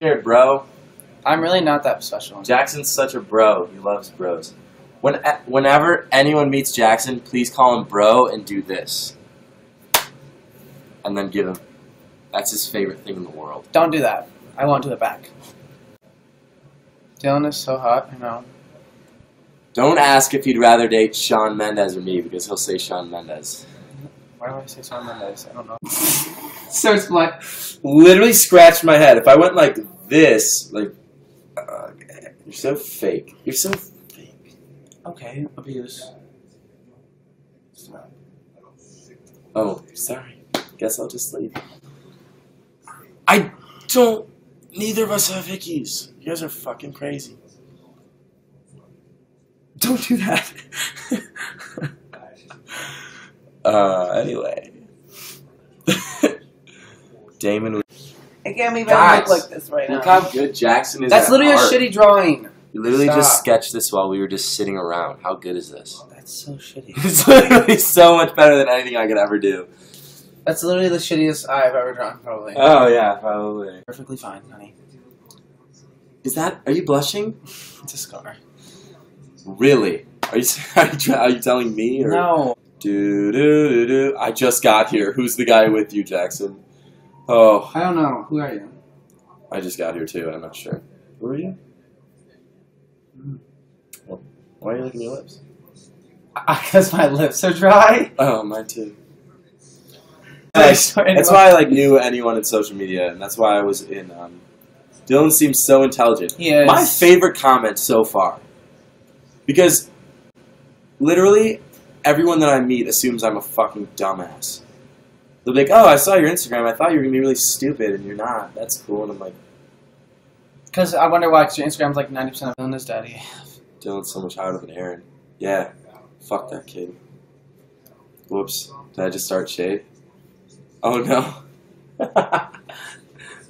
Here, bro. I'm really not that special. Jackson's such a bro. He loves bros. When, whenever anyone meets Jackson, please call him bro and do this. And then give him. That's his favorite thing in the world. Don't do that. I won't do it back. Dylan is so hot, I know. Don't ask if he'd rather date Shawn Mendes or me because he'll say Shawn Mendes. Why do I say Shawn Mendes? I don't know. Starts black. Literally scratched my head. If I went like this, like, uh, you're so fake. You're so fake. Okay, abuse. Oh, sorry. Guess I'll just leave. I don't. Neither of us have hickeys. You guys are fucking crazy. Don't do that. uh, anyway. Damon. I can't believe Guys, look like this right Look now. how good Jackson is. That's at literally art. a shitty drawing. You literally just sketched this while we were just sitting around. How good is this? Oh, that's so shitty. It's literally so much better than anything I could ever do. That's literally the shittiest I've ever drawn, probably. Oh yeah, probably. Perfectly fine, honey. Is that? Are you blushing? It's a scar. Really? Are you are you, are you telling me or? No. Do do do do. I just got here. Who's the guy with you, Jackson? Oh, I don't know. Who are you? I just got here too. I'm not sure. Who are you? Well, why are you licking your lips? Because my lips are dry. Oh, mine too. I swear That's why I like knew anyone in social media, and that's why I was in. Um, Dylan seems so intelligent. He is. My favorite comment so far, because literally everyone that I meet assumes I'm a fucking dumbass. They'll be like, "Oh, I saw your Instagram. I thought you were gonna be really stupid, and you're not. That's cool." And I'm like, Because I wonder why, because your Instagram's like 90% of Dylan is daddy. Dylan's so much harder than Aaron. Yeah, fuck that kid. Whoops. Did I just start shade? Oh no.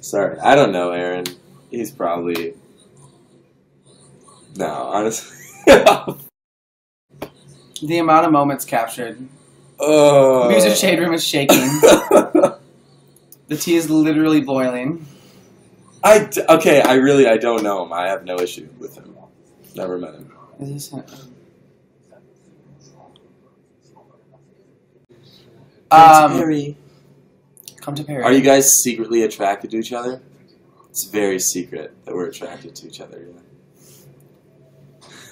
Sorry, I don't know, Aaron. He's probably. No, honestly. The amount of moments captured. Oh. Music shade room is shaking. The tea is literally boiling. I d- okay. I really I don't know him. I have no issue with him. Never met him. Is this Um, Harry. come to Perry. Are you guys secretly attracted to each other? It's very secret that we're attracted to each other.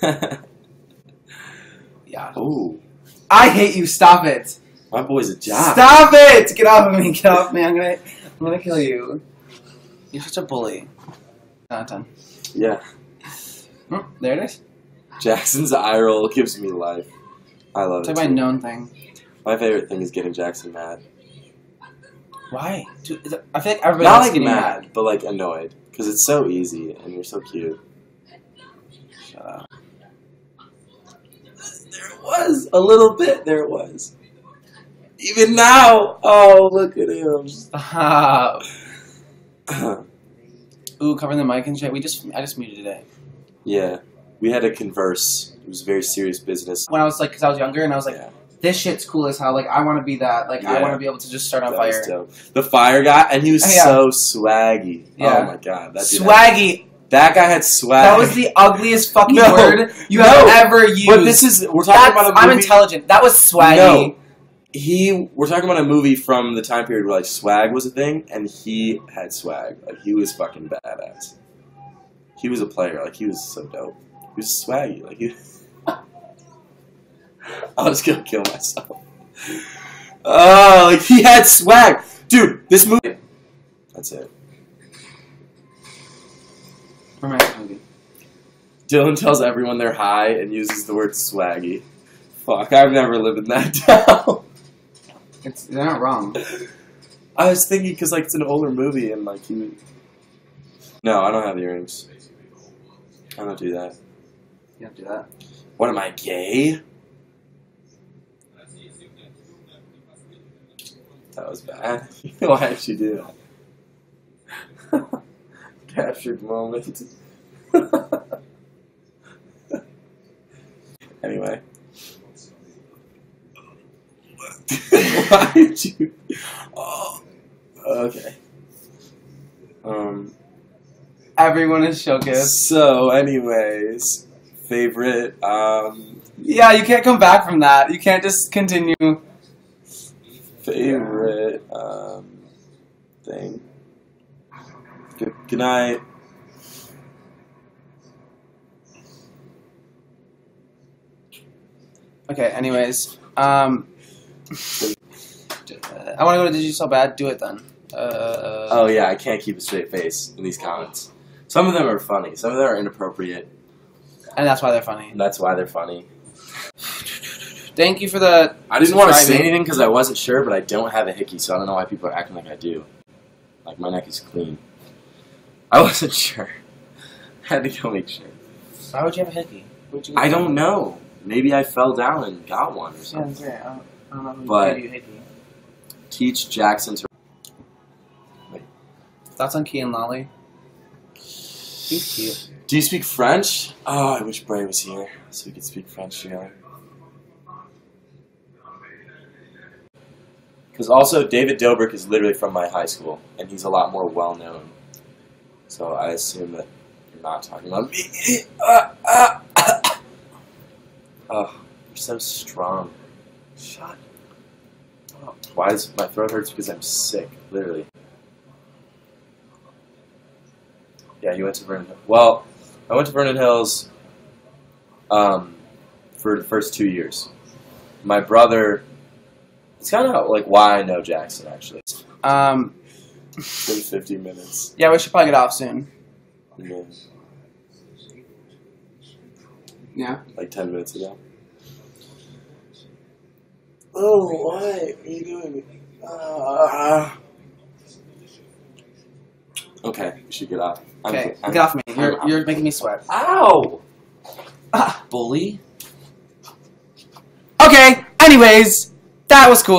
Yeah. Yeah. oh, I hate you. Stop it. my boy's a jock. Stop it. Get off of me. Get off me. I'm gonna. I'm gonna kill you. You're such a bully. Not done. Yeah, Oh, there it is. Jackson's eye roll gives me life. I love It's it. like my known thing. My favorite thing is getting Jackson mad. Why? Dude, I feel like everybody Not like getting mad, but like annoyed because it's so easy and you're so cute. Shut up. Was a little bit. There it was. Even now, oh look at him. Stop. Ooh, covering the mic and shit. We just. I just muted it. yeah, we had to converse. It was very serious business. When I was like, because I was younger, and I was like, yeah, this shit's cool as hell. Like, I want to be that. Like, I want to be able to just start on that fire. The fire guy, and he was Oh, yeah. so swaggy. Oh yeah. Oh my god, that Swaggy. That guy had swag. That was the ugliest fucking No. word you No. have ever used. But this is we're talking That's, about a movie. I'm intelligent. That was swaggy. No, he. We're talking about a movie from the time period where like swag was a thing, and he had swag. Like he was fucking badass. He was a player. Like he was so dope. He was swaggy. Like he. I was gonna kill myself. Oh, like he had swag, dude. This movie. That's it. Romantic movie. Dylan tells everyone they're high and uses the word swaggy. Fuck, I've never lived in that town. It's they're not wrong. I was thinking because like it's an older movie and like you. No, I don't have earrings. I don't do that. You don't do that. What am I gay? That was bad. Why did you do that? Captured moment. anyway. Why did you? Oh, okay. Um. Everyone is showcased. So, anyways, favorite. Um, Yeah, you can't come back from that. You can't just continue. favorite um, thing. Good, good night. Okay, anyways. Um, I want to go to Did You So Bad? Do it then. Uh, Oh yeah, I can't keep a straight face in these comments. Some of them are funny. Some of them are inappropriate, And that's why they're funny. and that's why they're funny. Thank you for the. I didn't want to say anything because I wasn't sure, but I don't have a hickey, so I don't know why people are acting like I do. Like my neck is clean. I wasn't sure. I had to go make sure. Why would you have a hickey? Where'd you I don't know. Maybe I fell down and got one or Yeah, something. that's right. I don't, I don't But-. Teach Jackson to. Thoughts on Kian Lawley? He's cute. Do you speak French? Oh, I wish Bray was here so we could speak French together. Because also, David Dobrik is literally from my high school, and he's a lot more well known. So I assume that you're not talking about me. Oh, you're so strong. Shut Why is my throat hurts? Because I'm sick, literally. Yeah, you went to Vernon. Hills. Well, I went to Vernon Hills um, for the first two years. My brother. It's kind of like why I know Jackson. Actually, Um, been 50 minutes. yeah, we should probably get off soon. Yeah, Yeah. like 10 minutes ago. Oh, why are you doing? Ah. Okay, we should get off. I'm- Okay, I'm- get off me. You're, I'm- you're making me sweat. Ow! Ah. Bully. Okay, anyways, that was cool.